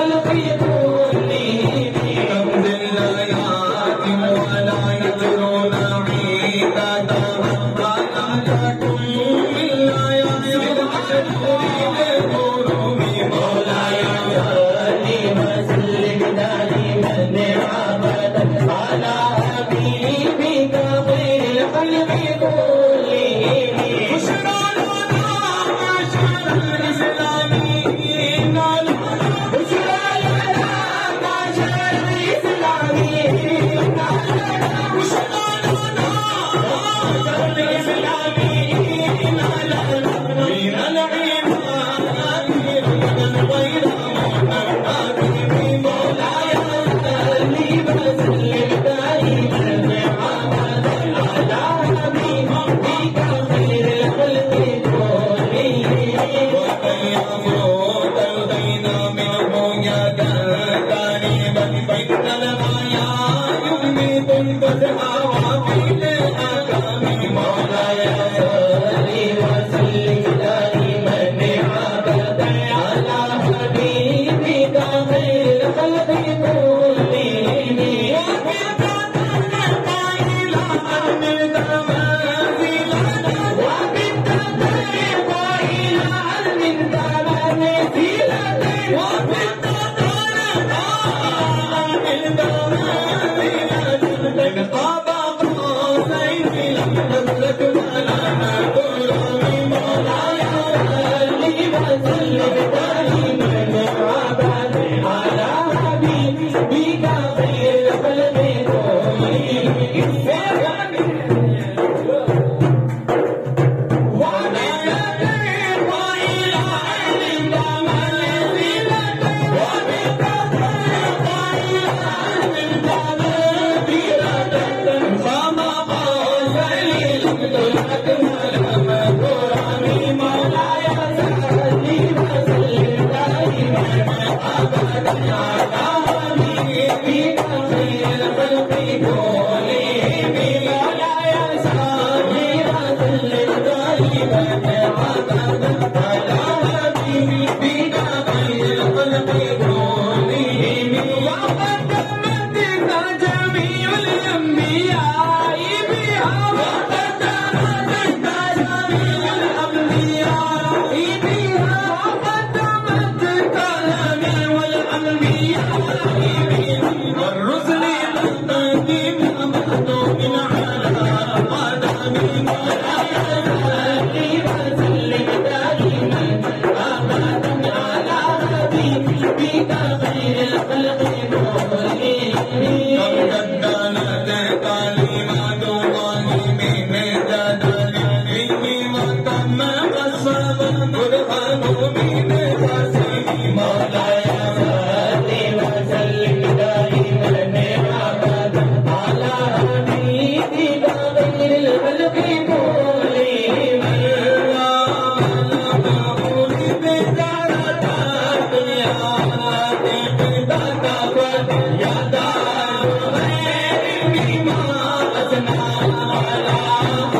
Hallelujah. Thank you. Ram